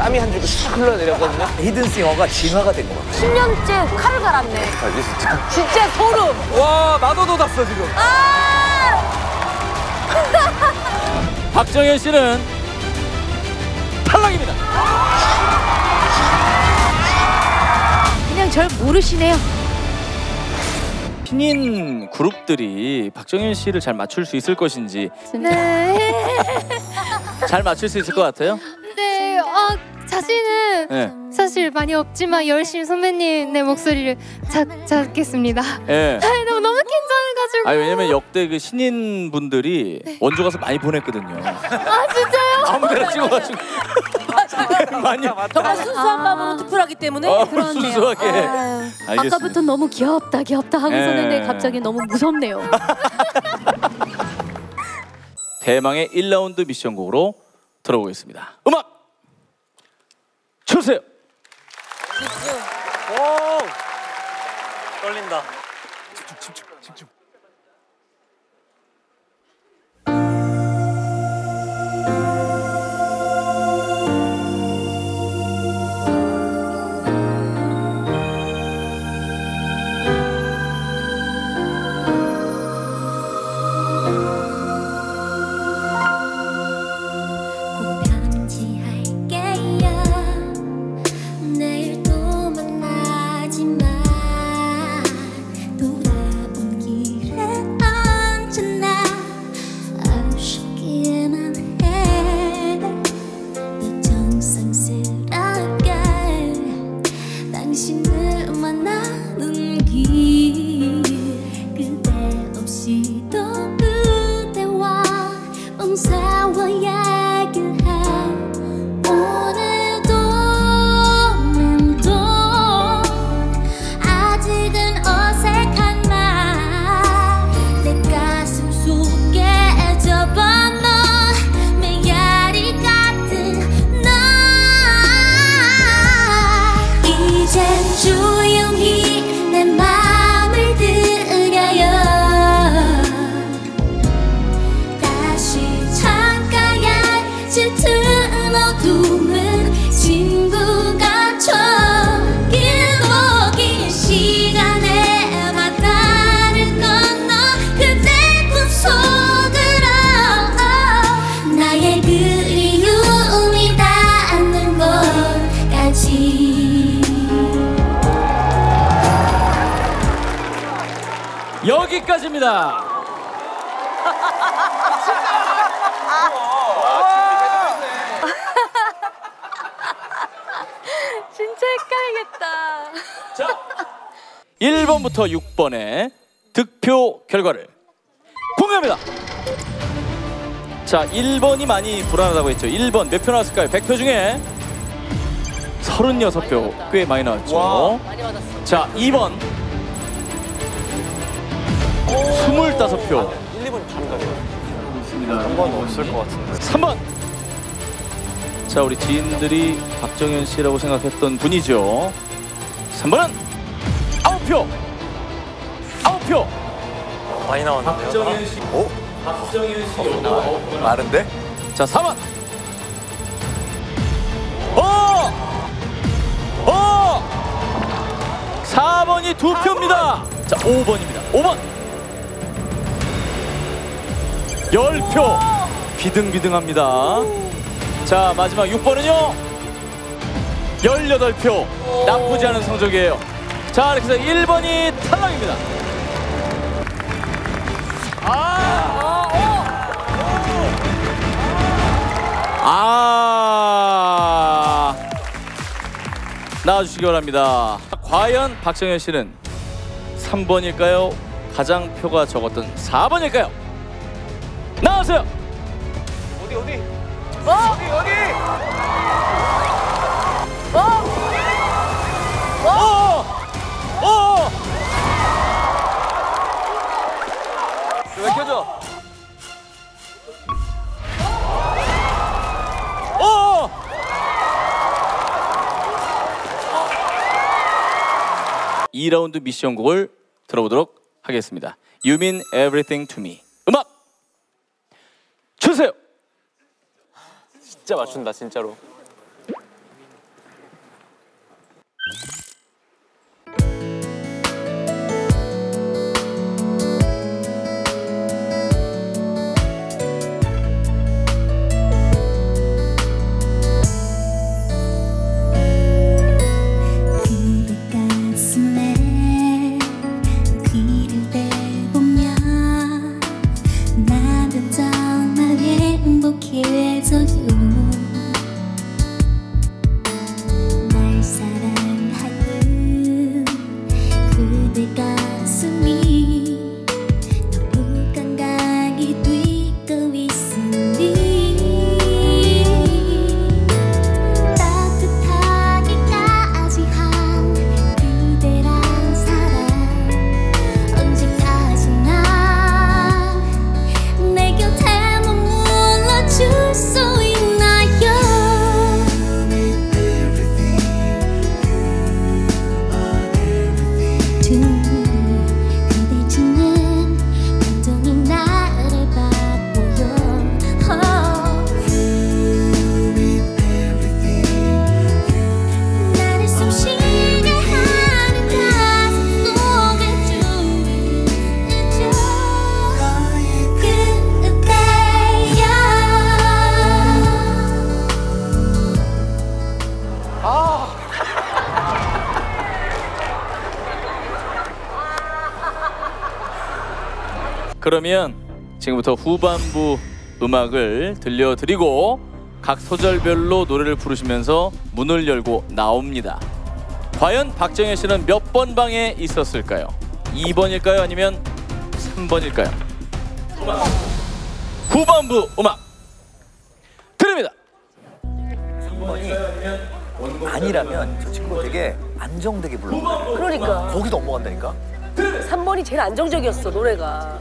땀이 한 줄기 싹 흘러내렸거든요. 히든싱어가 진화가 된 것 같아. 10년째 칼을 갈았네. 아, 진짜. 진짜 소름. 와 나도 돋았어 지금. 아! 박정현 씨는 탈락입니다. 그냥 절 모르시네요. 신인 그룹들이 박정현 씨를 잘 맞출 수 있을 것인지 네. 잘 맞출 수 있을 것 같아요. 네, 어, 자신은 네. 사실 많이 없지만 열심히 선배님의 목소리를 찾, 찾겠습니다. 예. 아니, 너무, 너무 괜찮아가지고. 아니 왜냐면 역대 그 신인 분들이 원조 가서 많이 보냈거든요. 아, 진짜요? 아무데나 찍어가지고 많이 정말 순수한 마음으로 투표를 하기 때문에 어, 그렇네요. 순수하게. 아유. 알겠습니다. 아까부터 너무 귀엽다, 귀엽다 하고서는 예. 네, 갑자기 너무 무섭네요. 대망의 1라운드 미션곡으로 들어보겠습니다. 음악 주세요. 떨린다. 여기까지입니다. 진짜 헷갈리겠다. 자, 1번부터 6번의 득표 결과를 공개합니다. 자, 1번이 많이 불안하다고 했죠. 1번 몇 표 나왔을까요? 100표 중에 36표 꽤 많이 나왔죠. 많이 받았어. 자, 2번 25표. 1, 2번 감각이에요. 한번 없을 것 같은데. 3번. 자, 우리 지인들이 박정현 씨라고 생각했던 분이죠. 3번은 9표. 9표. 많이 나왔는데요. 박정현 씨. 오? 박정현 씨. 많은데? 자, 4번. 어! 어! 4번이 두 표입니다. 자, 5번입니다. 5번. 10표. 비등비등합니다. 자, 마지막 6번은요. 18표. 나쁘지 않은 성적이에요. 자, 이렇게 해서 1번이 탈락입니다. 아 나와주시기 바랍니다. 과연 박정현 씨는 3번일까요? 가장 표가 적었던 4번일까요? 나와주세요. 어디, 어디? 어디, 어디? 어! 어! 왜 켜져? 어! 2라운드 미션 곡을 들어보도록 하겠습니다. You mean everything to me. 음악 주세요. 진짜 맞춘다, 진짜로. 그러면 지금부터 후반부 음악을 들려드리고 각 소절별로 노래를 부르시면서 문을 열고 나옵니다. 과연 박정현 씨는 몇 번 방에 있었을까요? 2번일까요? 아니면 3번일까요? 후반부 음악 드립니다. 아니라면 저 친구가 되게 안정되게 불러. 그러니까 거기도 넘어간다니까. 3번이 제일 안정적이었어 노래가.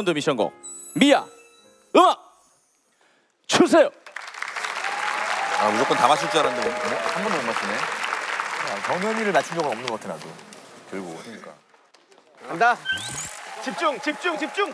라운드 미션곡 미아 음악 주세요. 아 무조건 다 맞출 줄 알았는데 뭐, 한 번도 못 맞추네. 정현이를 맞춘 적은 없는 것 같아 나도. 결국 그러니까. 간다. 집중, 집중, 집중.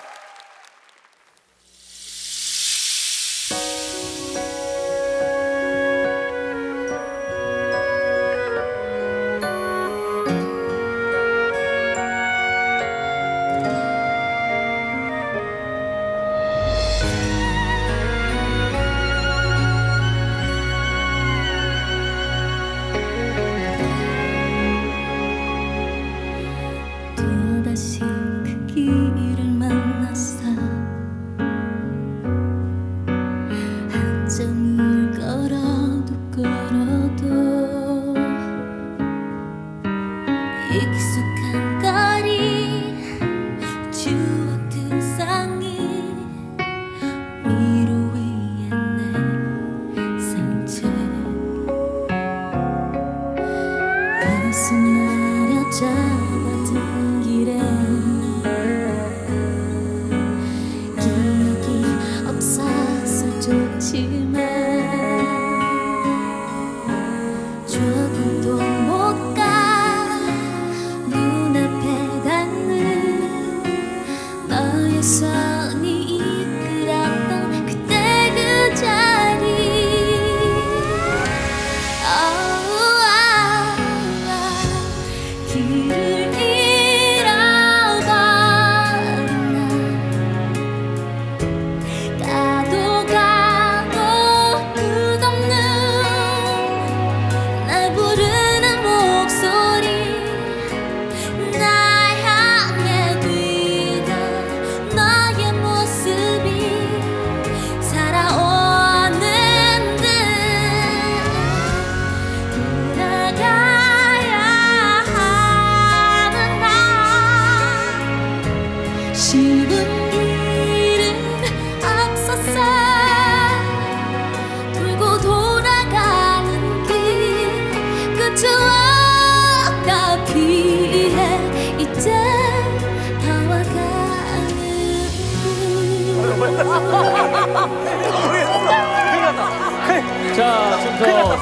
que isso.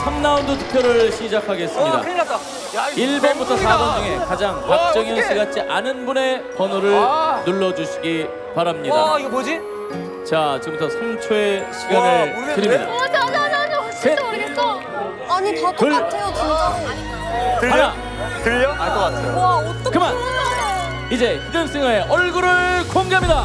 3라운드 투표를 시작하겠습니다. 1번부터 4번 중에 가장 박정현 씨 같지 않은 분의 번호를 눌러주시기 바랍니다. 와 이거 뭐지? 자, 지금부터 3초의 시간을 드립니다. 어, 자자자자 셋. 진짜 모르겠어. 아니 다 둘. 똑같아요 진짜. 하나, 들려? 알 것 같아요. 와 어떡해. 그만! 이제 히든싱어의 얼굴을 공개합니다.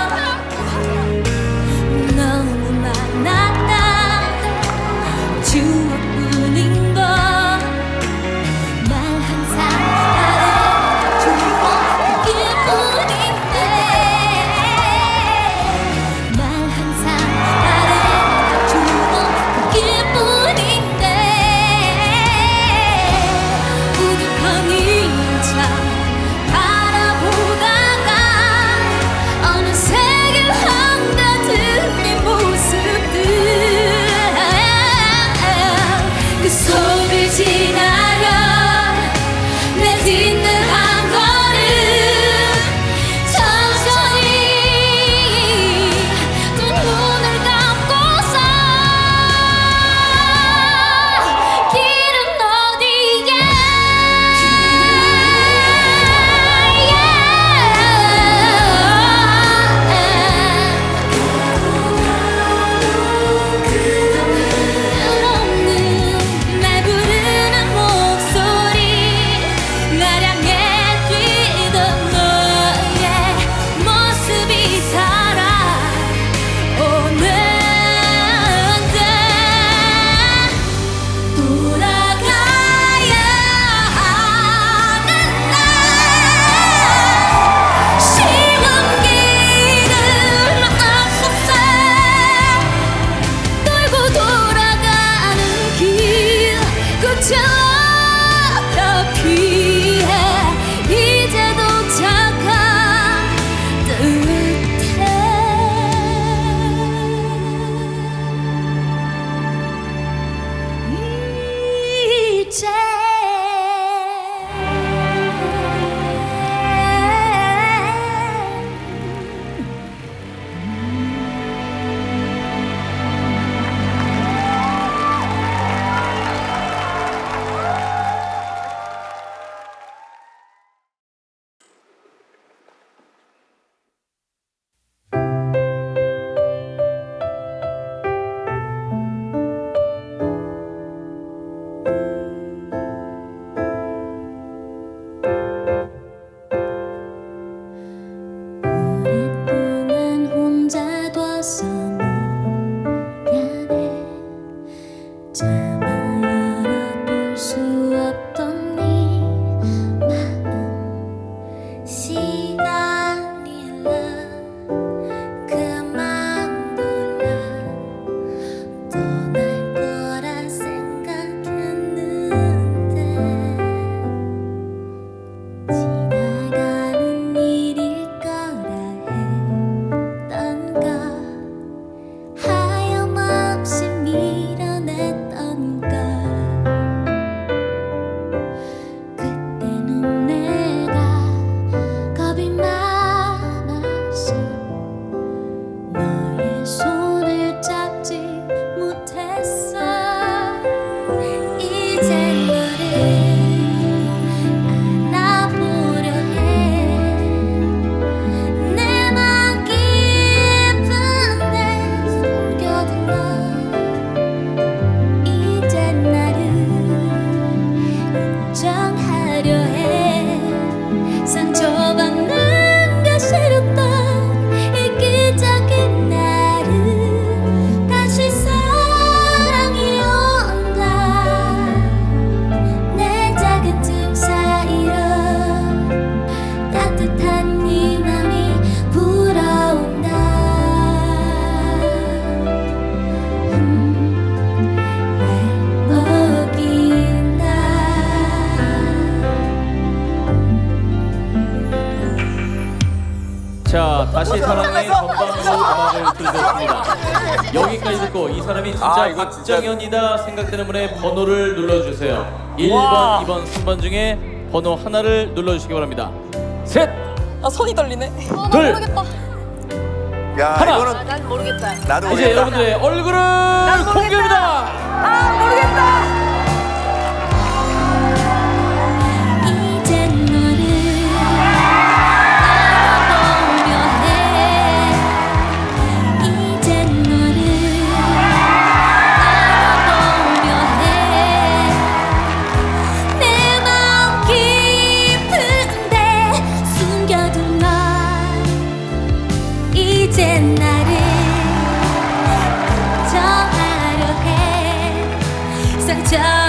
들려드립니다. 여기까지 듣고 이 사람이 진짜 아, 박정현이다 생각되는 분의 번호를 눌러주세요. 1번, 2번, 3번 중에 번호 하나를 눌러주시기 바랍니다. 셋, 아 손이 떨리네. 둘, 야 하나. 이거는 아, 난 모르겠다. 나도 이제 모르겠다. 여러분들의 얼굴을 모르겠다. 공개합니다. 아 모르겠다. 상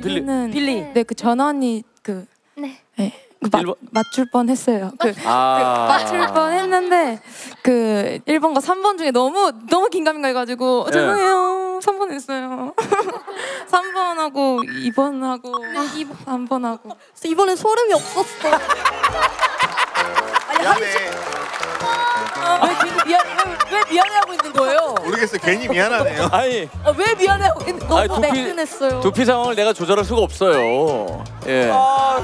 빌리. 는 빌리. 네, 그 전원이 그 네. 네. 그 마, 일본- 맞출 뻔 했어요. 그 아, 맞출 뻔 했는데 그 1번과 3번 중에 너무 너무 긴가민가 해 가지고 네. 죄송해요. 3번 했어요. 3번하고 2번하고 3번하고 이번엔 소름이 없었어. 미안해. 왜 지금 미안 왜, 왜 미안해하고 있는 거예요? 모르겠어. 괜히 미안하네요. 아니 아, 왜 미안해하고 있는 거예요? 아니, 너무 두피- 매끈했어요. 두피 상황을 내가 조절할 수가 없어요. 예. 아,